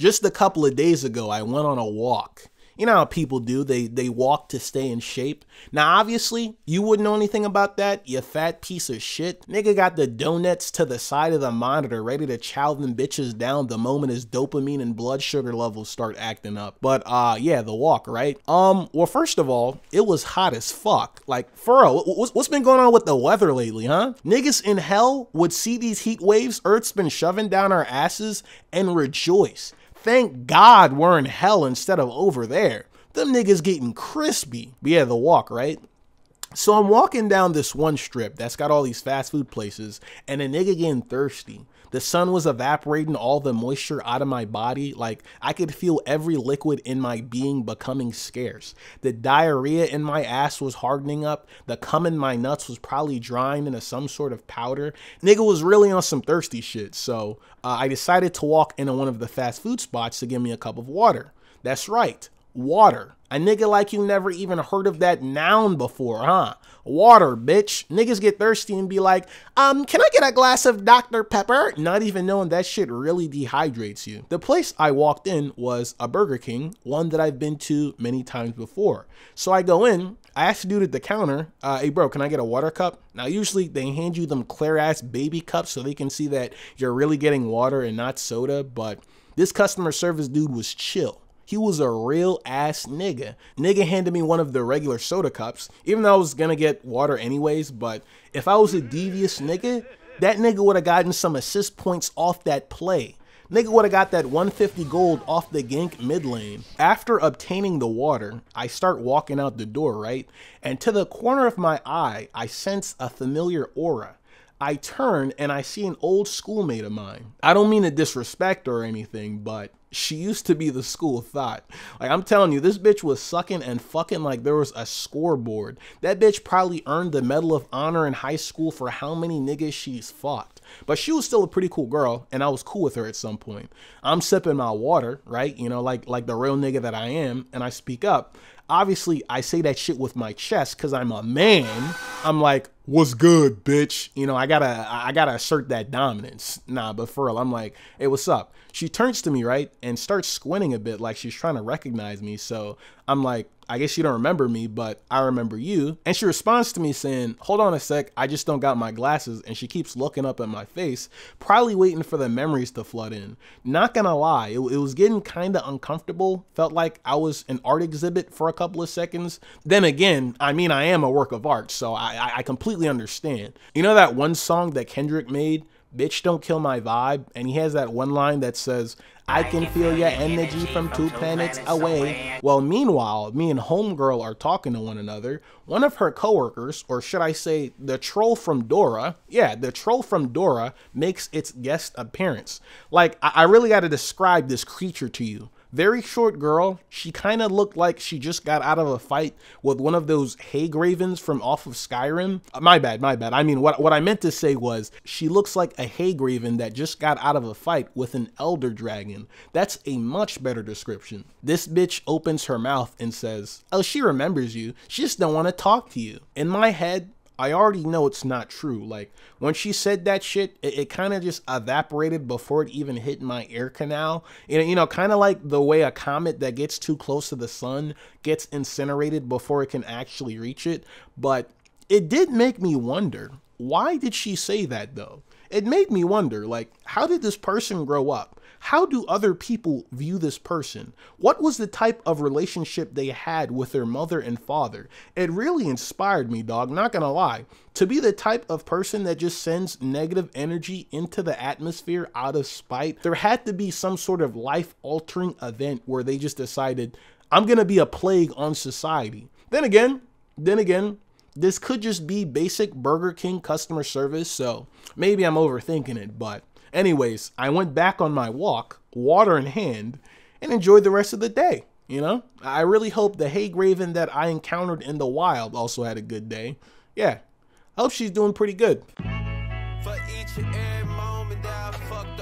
Just a couple of days ago, I went on a walk. You know how people do, they they walk to stay in shape. Now obviously, you wouldn't know anything about that, you fat piece of shit. Nigga got the donuts to the side of the monitor ready to chow them bitches down the moment his dopamine and blood sugar levels start acting up. But uh yeah, the walk, right? Um, well first of all, it was hot as fuck. Like, furrow, what's, what's been going on with the weather lately, huh? Niggas in hell would see these heat waves Earth's been shoving down our asses and rejoice. Thank God we're in hell instead of over there. Them niggas getting crispy. But yeah, the walk, right? So I'm walking down this one strip that's got all these fast food places, and a nigga getting thirsty. The sun was evaporating all the moisture out of my body. Like I could feel every liquid in my being becoming scarce. The diarrhea in my ass was hardening up. The cum in my nuts was probably drying into some sort of powder. Nigga was really on some thirsty shit. So uh, I decided to walk into one of the fast food spots to give me a cup of water. That's right, water. A nigga like you never even heard of that noun before, huh? Water, bitch. Niggas get thirsty and be like, um, can I get a glass of Dr. Pepper? Not even knowing that shit really dehydrates you. The place I walked in was a Burger King, one that I've been to many times before. So I go in, I asked the dude at the counter, uh, hey bro, can I get a water cup? Now usually they hand you them clear ass baby cups so they can see that you're really getting water and not soda, but this customer service dude was chill. He was a real ass nigga. Nigga handed me one of the regular soda cups, even though I was gonna get water anyways. But if I was a devious nigga, that nigga would have gotten some assist points off that play. Nigga would have got that 150 gold off the gank mid lane. After obtaining the water, I start walking out the door, right? And to the corner of my eye, I sense a familiar aura. I turn and I see an old schoolmate of mine. I don't mean to disrespect or anything, but she used to be the school thought. Like I'm telling you, this bitch was sucking and fucking like there was a scoreboard. That bitch probably earned the Medal of Honor in high school for how many niggas she's fucked. But she was still a pretty cool girl, and I was cool with her at some point. I'm sipping my water, right? You know, like like the real nigga that I am, and I speak up. Obviously, I say that shit with my chest because I'm a man. I'm like, what's good, bitch? You know, I gotta I gotta assert that dominance. Nah, but for real, I'm like, hey, what's up? She turns to me, right, and starts squinting a bit like she's trying to recognize me. So I'm like, I guess you don't remember me, but I remember you. And she responds to me saying, Hold on a sec, I just don't got my glasses. And she keeps looking up at my face, probably waiting for the memories to flood in. Not gonna lie, it, it was getting kind of uncomfortable. Felt like I was an art exhibit for a couple of seconds. Then again, I mean, I am a work of art, so I, I completely understand. You know that one song that Kendrick made? Bitch Don't Kill My Vibe. And he has that one line that says, I can feel your energy from two planets away. Well, meanwhile, me and Homegirl are talking to one another. One of her coworkers, or should I say, the troll from Dora, yeah, the troll from Dora makes its guest appearance. Like, I, really got to describe this creature to you. Very short girl. She kind of looked like she just got out of a fight with one of those Hagravens from off of Skyrim. Uh, my bad, my bad. I mean, what, what I meant to say was she looks like a Hagraven that just got out of a fight with an Elder Dragon. That's a much better description. This bitch opens her mouth and says, Oh, she remembers you. She just don't want to talk to you. In my head, I already know it's not true. Like when she said that shit, it, it kind of just evaporated before it even hit my ear canal. Know, you know, kind of like the way a comet that gets too close to the sun gets incinerated before it can actually reach it. But it did make me wonder, why did she say that though? It made me wonder, like, how did this person grow up? How do other people view this person? What was the type of relationship they had with their mother and father? It really inspired me, dog, not gonna lie. To be the type of person that just sends negative energy into the atmosphere out of spite, there had to be some sort of life altering event where they just decided, I'm gonna be a plague on society. Then again, then again, this could just be basic Burger King customer service, so maybe I'm overthinking it, but Anyways, I went back on my walk, water in hand, and enjoyed the rest of the day. You know, I really hope the Hagraven that I encountered in the wild also had a good day. Yeah, I hope she's doing pretty good. For each and every moment that I fucked